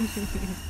ハハハ。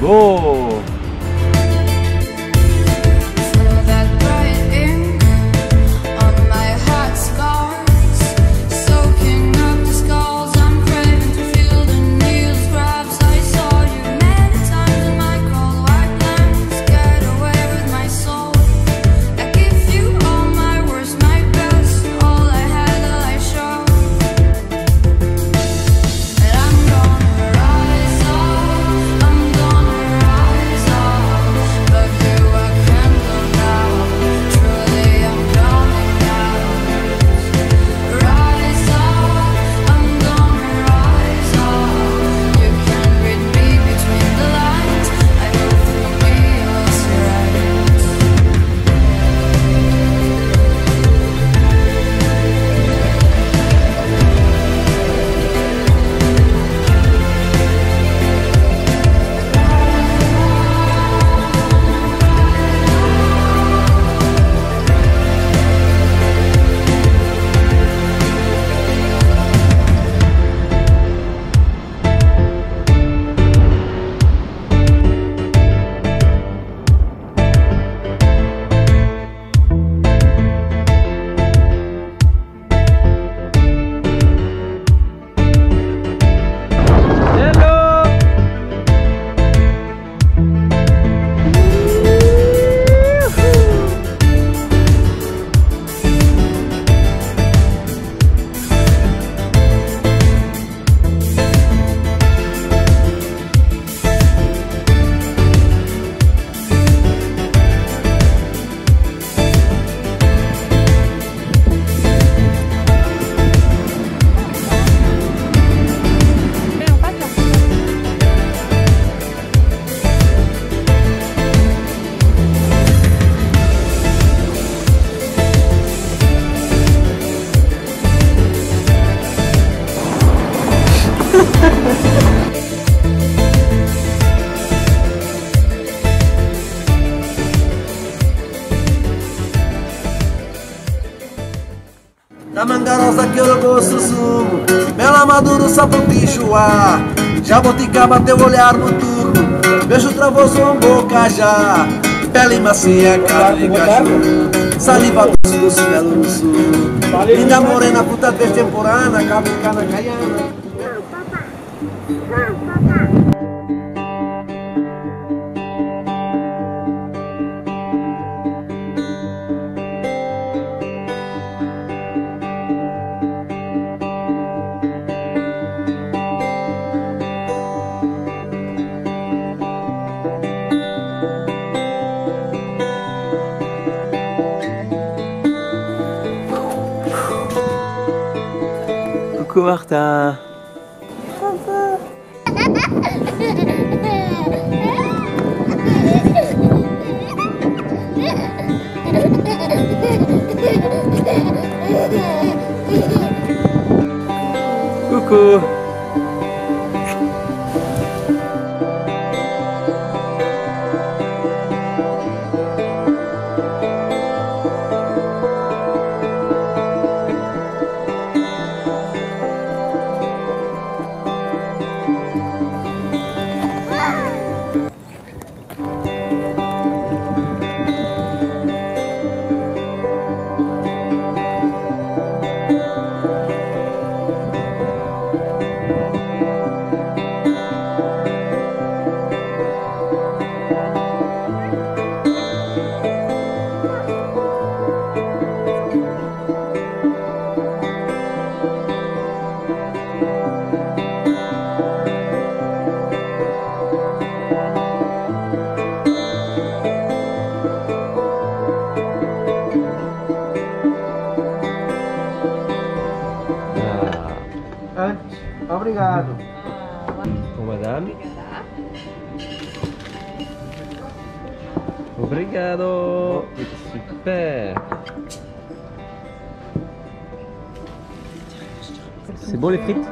ゴー。Da mangarosa que eu gosto sumo. Mela maduro, saputi, chuá Jabuticaba, teu olhar no turno. Beijo travoso, um bocajá Pele macia, cara de cachorro Saliva doce, doce, belo no sul Linda morena, puta destemporana Cabocana, caiana. Coucou Martin. Coucou. Ah, obrigado. pour madame. Obrigado. Super. C'est bon les frites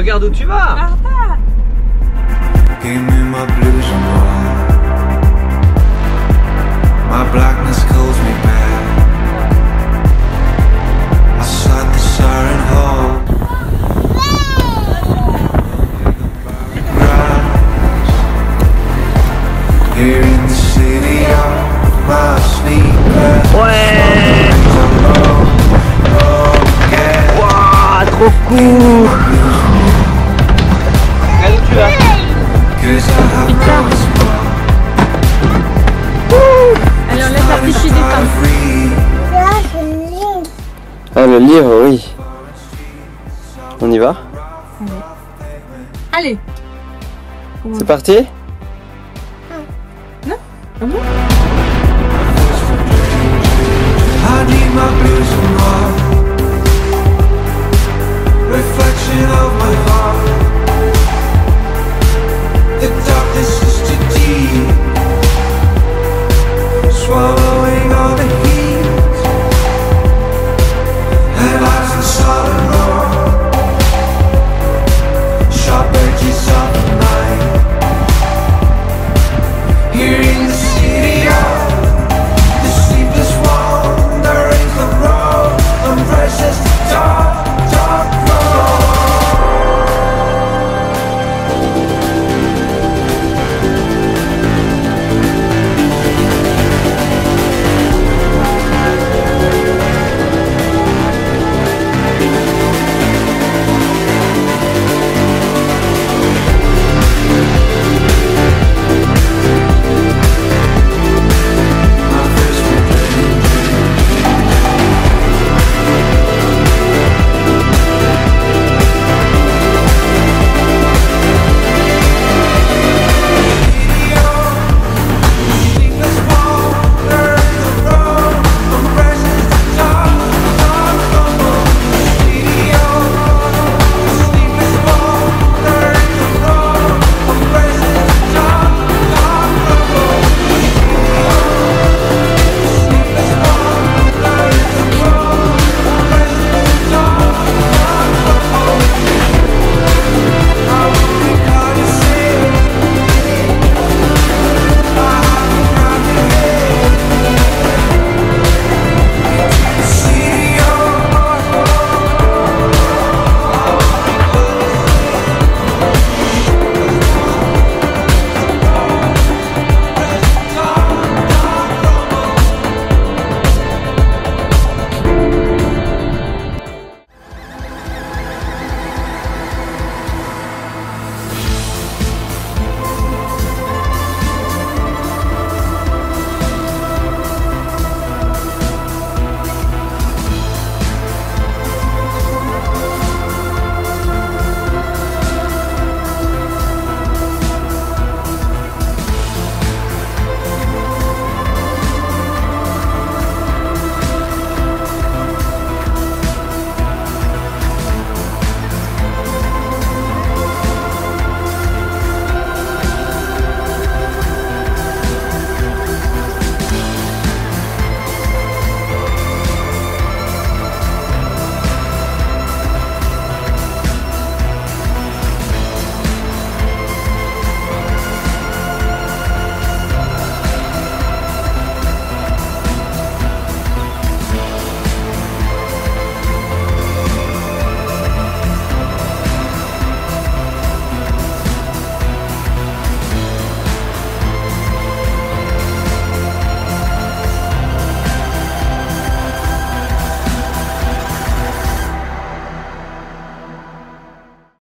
Regarde où tu vas livre, oui. On y va Allez. C'est parti blues and Reflection of my heart